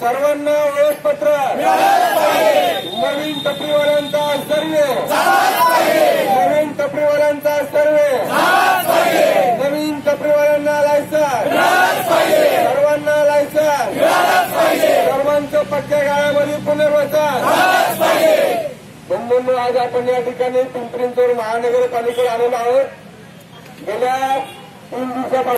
सर्वांना ओळखपत्र नवीन टपरीवाल्यांचा सर्वे. नवीन टपरीवाल्यांचा सर्वे. नवीन टपरीवाल्यांना लायसन. सर्वांना लायसन. सर्वांचं पक्क्या गाळ्यामध्ये पुनर्वसन. बंधूंनो आज आपण या ठिकाणी पिंपरी चिंचवड महानगरपालिकेला आलेलो आहोत. गेल्या तीन दिवसापासून